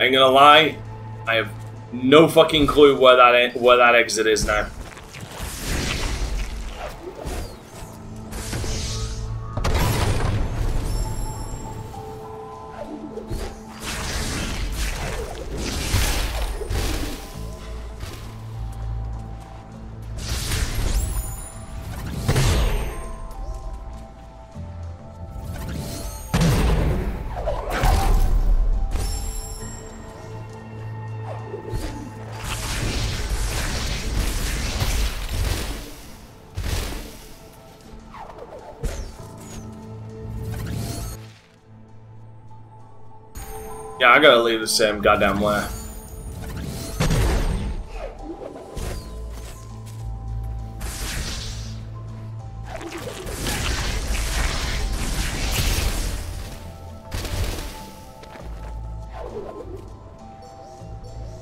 Ain't gonna lie, I have no fucking clue where that where that exit is now. Gotta leave the same goddamn way.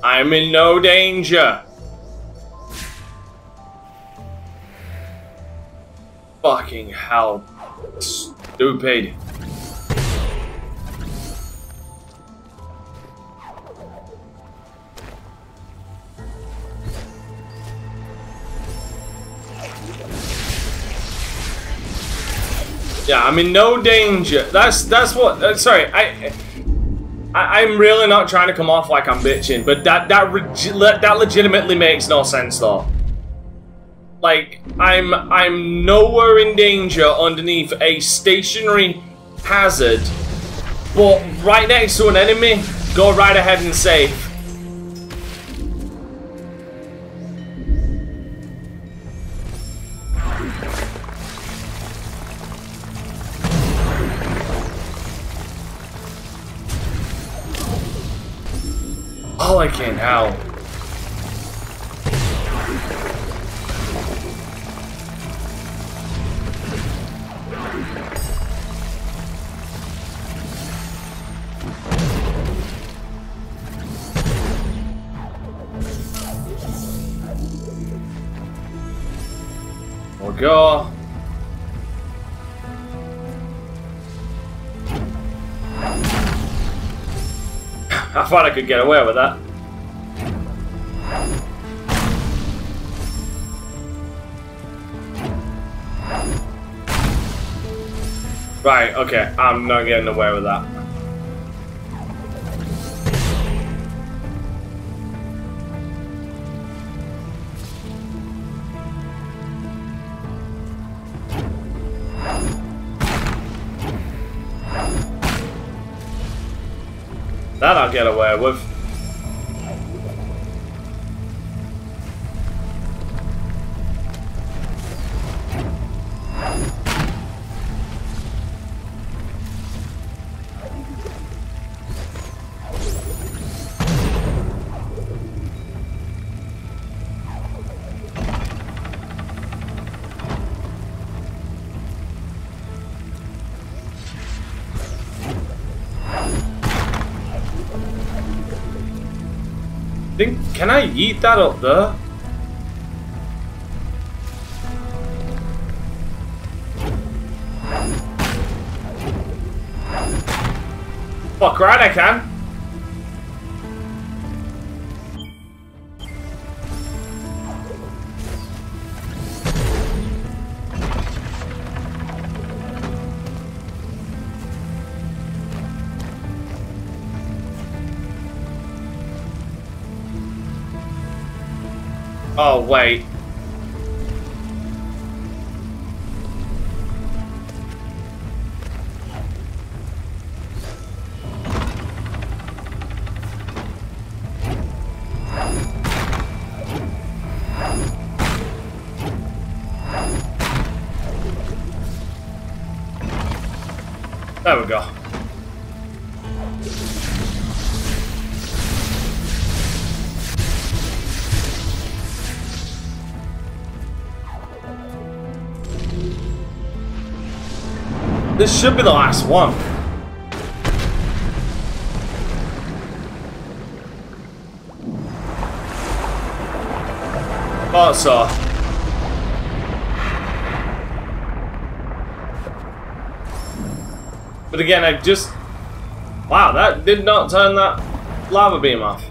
I'm in no danger. Fucking hell. Stupid. I'm in no danger. That's that's what. Uh, sorry, I, I I'm really not trying to come off like I'm bitching, but that that that legitimately makes no sense though. Like I'm I'm nowhere in danger underneath a stationary hazard, but right next to an enemy. Go right ahead and save. I thought I could get away with that. Right, okay, I'm not getting away with that. Get away with. Can I eat that up there? Fuck right I can. Oh, This should be the last one. Thought so. But again, I just... Wow, that did not turn that lava beam off.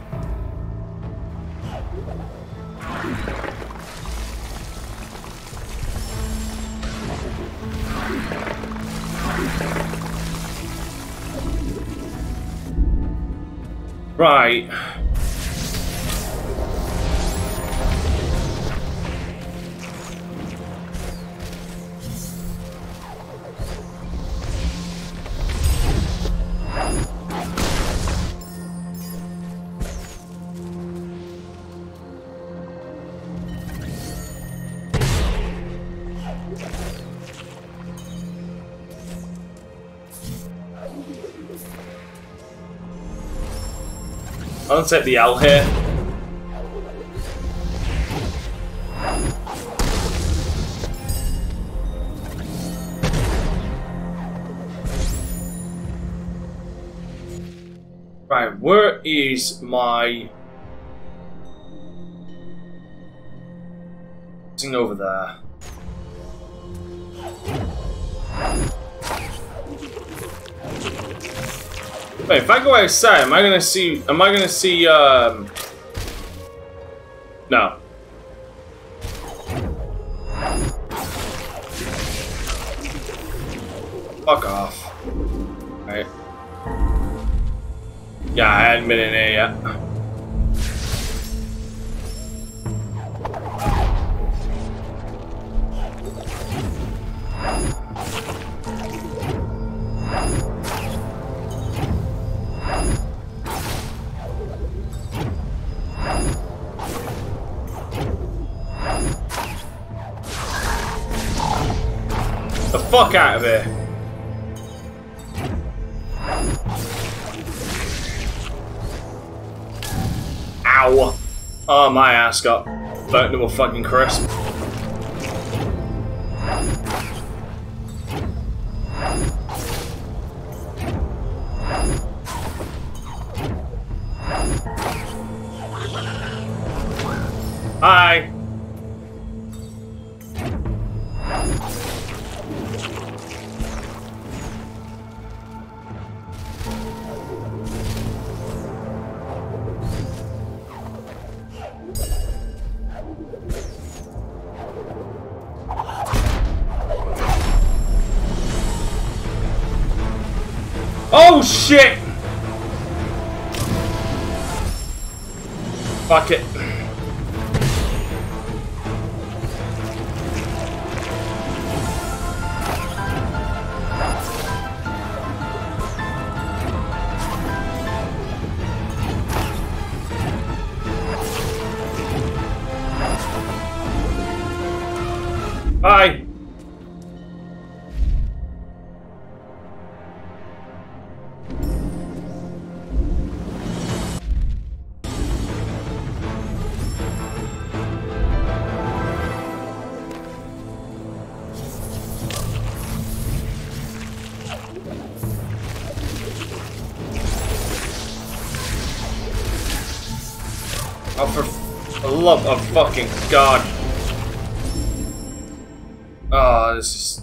Right. I'll take the L here. Right, where is my thing over there? Wait, if I go outside, am I gonna see? Am I gonna see? Um, no. Fuck off. Right. Yeah, I hadn't been in there yet. Fuck out of here. Ow. Oh, my ass got burnt to a fucking crisp. Oh shit! Fuck it. Love of fucking God. Oh, this is...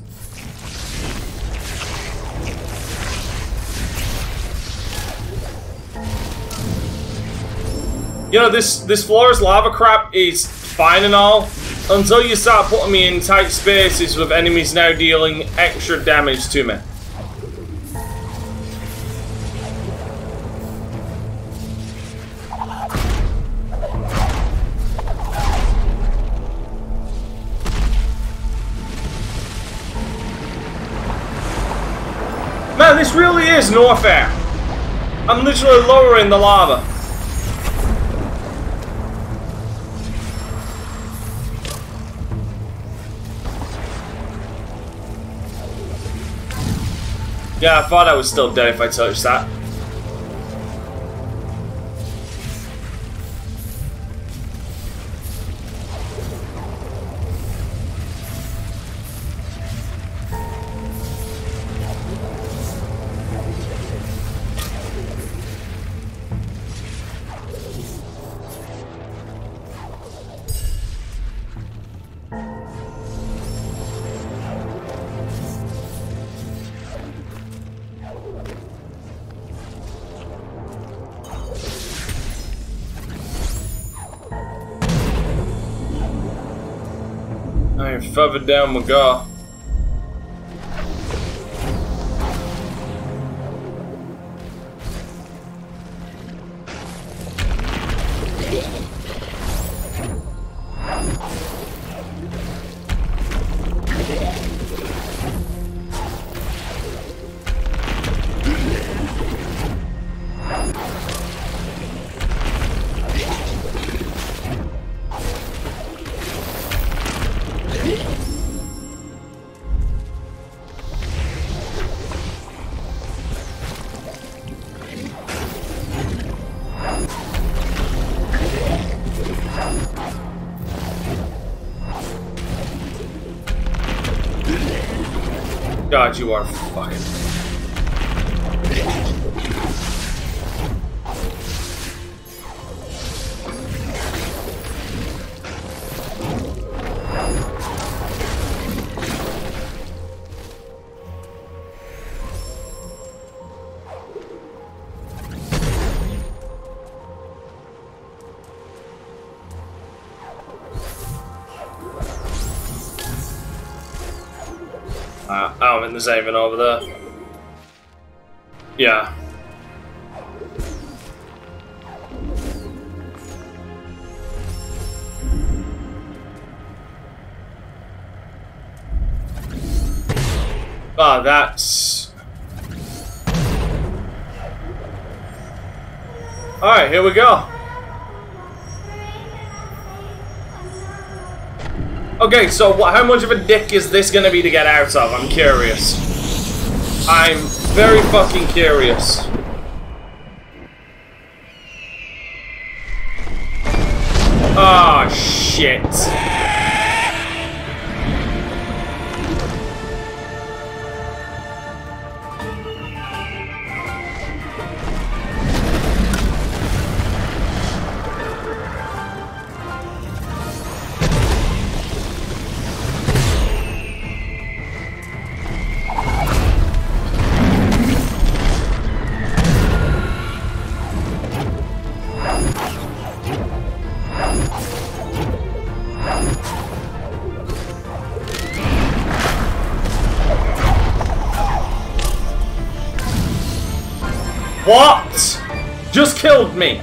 You know, this, this floor's lava crap is fine and all, until you start putting me in tight spaces with enemies now dealing extra damage to me. Man, this really is Norfair. I'm literally lowering the lava. Yeah, I thought I was still dead if I touched that. Alright, further down we go. God, you are fucking. There's Avon over there. Yeah. Ah, that's... Alright, here we go. Okay, so how much of a dick is this gonna be to get out of? I'm curious. I'm very fucking curious. Ah, shit. What? Just killed me.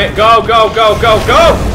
It. Go, go, go, go, go!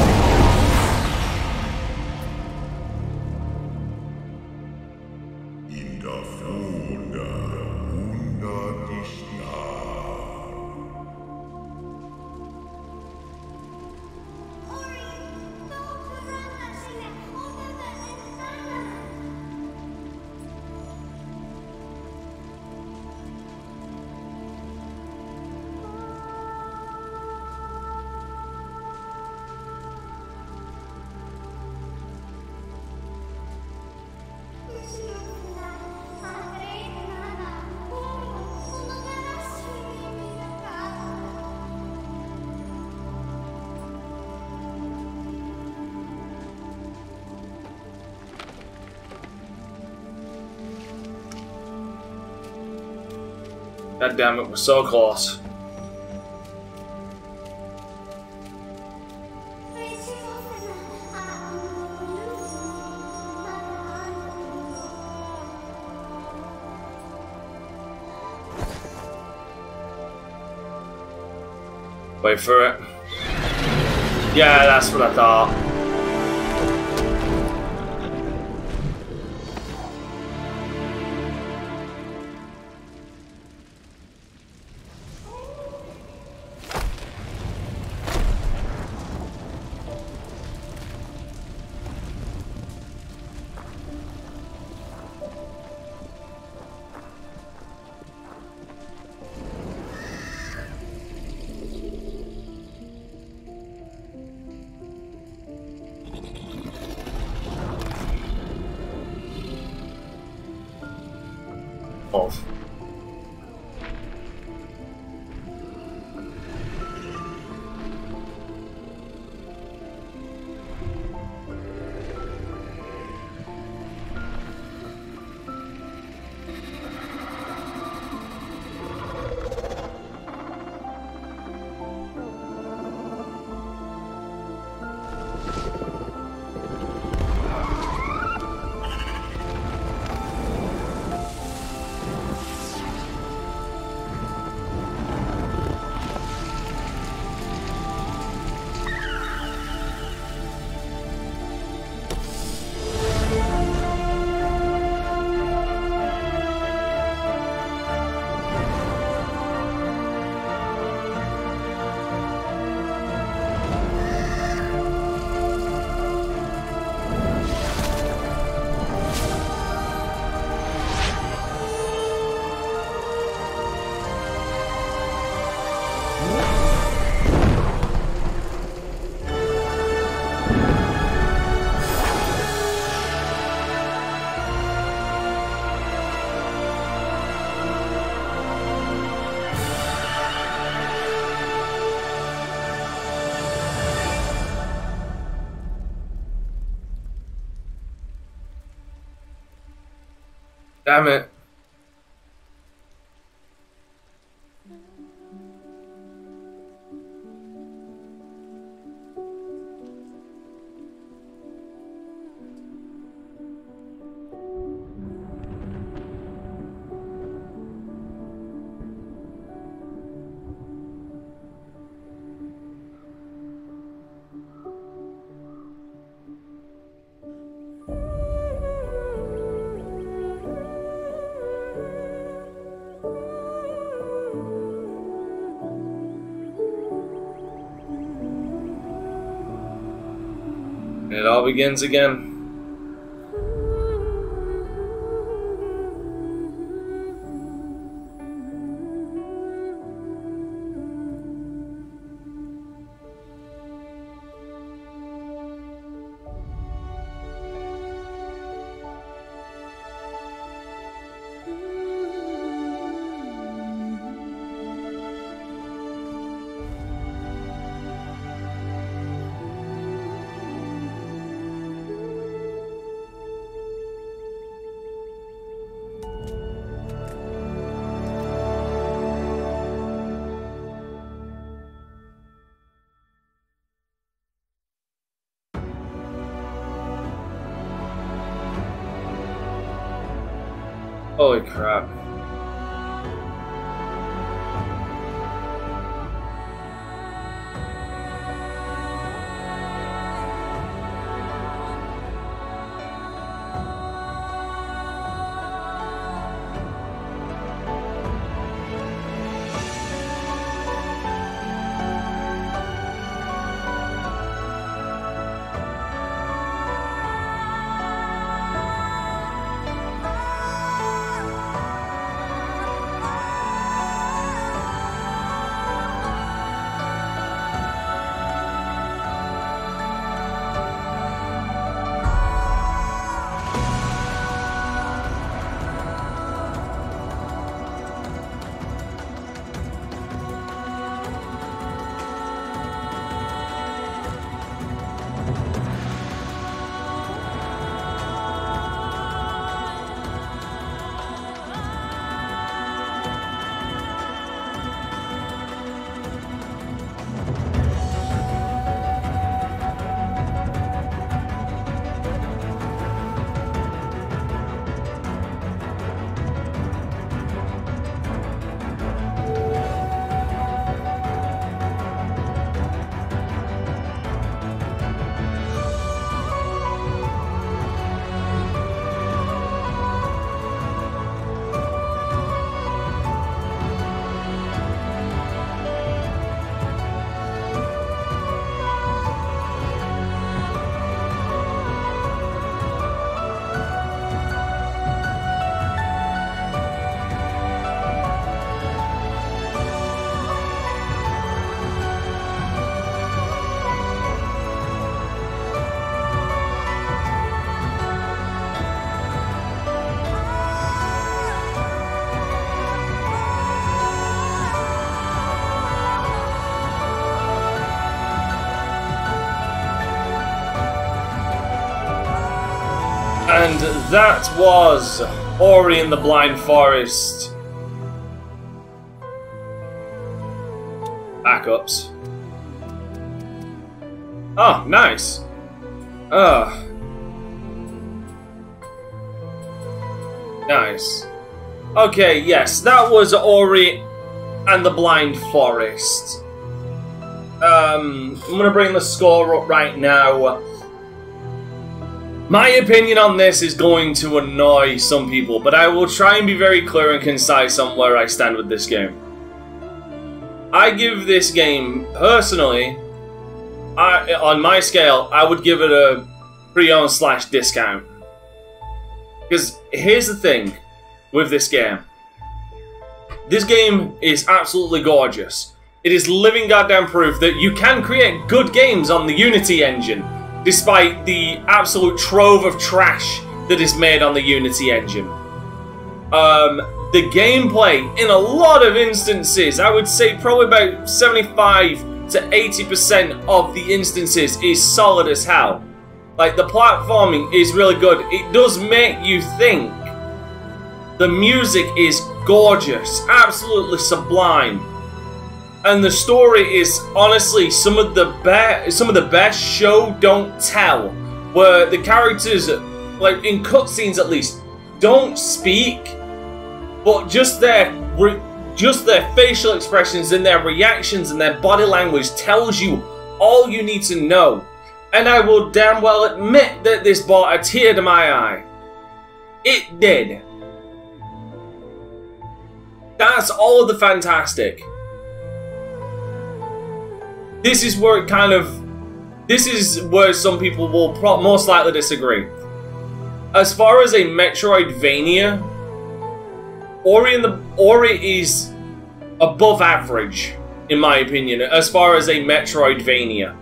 God damn it, we're so close. Wait for it. Yeah, that's what I thought. Damn it. Begins again. Holy crap. And that was Ori and the Blind Forest. Backups. Oh, nice. Oh. Nice. Okay, yes, that was Ori and the Blind Forest. Um, I'm gonna bring the score up right now. My opinion on this is going to annoy some people, but I will try and be very clear and concise on where I stand with this game. I give this game, personally, I, on my scale, I would give it a pre-owned slash discount. Because here's the thing with this game. This game is absolutely gorgeous. It is living goddamn proof that you can create good games on the Unity engine, despite the absolute trove of trash that is made on the Unity engine. Um, the gameplay, in a lot of instances, I would say probably about 75 to 80% of the instances is solid as hell. Like, the platforming is really good. It does make you think. The music is gorgeous, absolutely sublime. And the story is honestly some of the best some of the best show don't tell. Where the characters like in cutscenes at least don't speak but just their just their facial expressions and their reactions and their body language tells you all you need to know. And I will damn well admit that this brought a tear to my eye. It did. That's all of the fantastic. This is where it kind of... This is where some people will most likely disagree. As far as a Metroidvania, Ori and the Ori is above average, in my opinion, as far as a Metroidvania.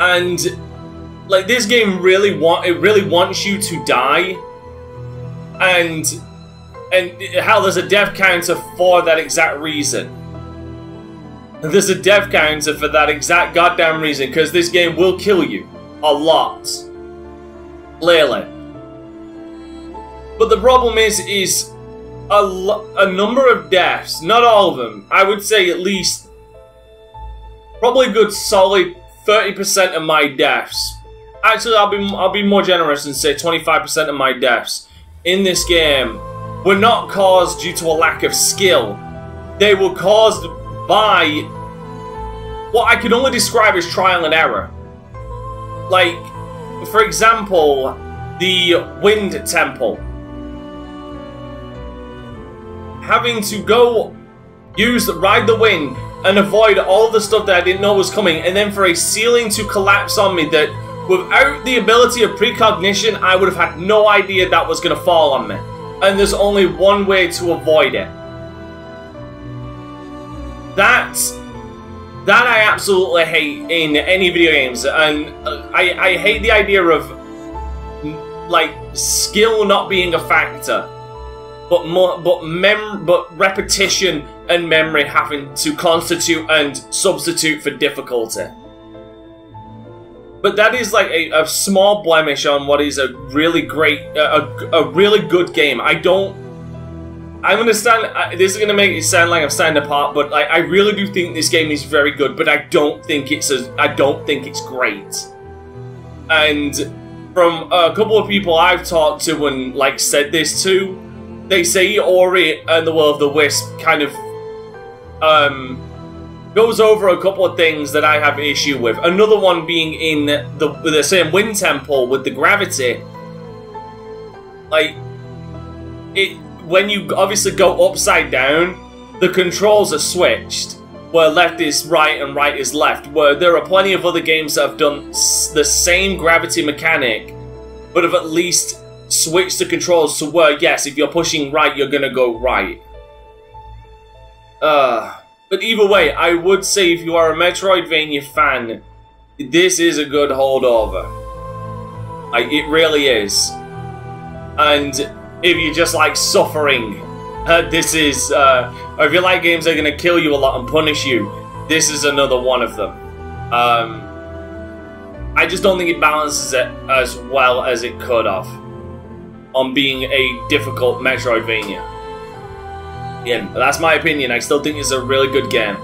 And like this game really want it really wants you to die. And and how there's a death counter for that exact reason. There's a death counter for that exact goddamn reason, because this game will kill you. A lot. Clearly. But the problem is, is a, a number of deaths, not all of them, I would say at least probably a good solid 30% of my deaths. Actually, I'll be I'll be more generous and say 25% of my deaths in this game were not caused due to a lack of skill. They were caused by what I can only describe as trial and error. Like, for example, the Wind Temple having to go use ride the wind and avoid all the stuff that I didn't know was coming, and then for a ceiling to collapse on me that without the ability of precognition, I would have had no idea that was going to fall on me. And there's only one way to avoid it. That, that I absolutely hate in any video games, and I, I hate the idea of, like, skill not being a factor but more, but mem, but repetition and memory having to constitute and substitute for difficulty. But that is like a, a small blemish on what is a really great, a, a really good game. I don't. I'm gonna stand. This is gonna make it sound like I'm standing apart, but I, I really do think this game is very good. But I don't think it's a. I don't think it's great. And from a couple of people I've talked to and like said this to, they say Ori and the Will of the Wisp kind of um, goes over a couple of things that I have issue with. Another one being in the the same Wind Temple with the gravity. Like it when you obviously go upside down, the controls are switched. Where left is right and right is left. Where there are plenty of other games that have done the same gravity mechanic, but have at least switched the controls to where, yes, if you're pushing right, you're gonna go right. Uh, but either way, I would say if you are a Metroidvania fan, this is a good holdover. Like, it really is. And if you just like suffering, uh, this is, uh, or if you like games that are gonna kill you a lot and punish you, this is another one of them. Um, I just don't think it balances it as well as it could have on being a difficult Metroidvania. Yeah, that's my opinion. I still think it's a really good game.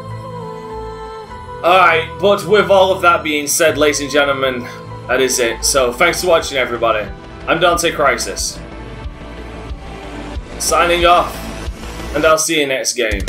Alright, but with all of that being said, ladies and gentlemen, that is it. So, thanks for watching, everybody. I'm Dante Crysis. Signing off, and I'll see you next game.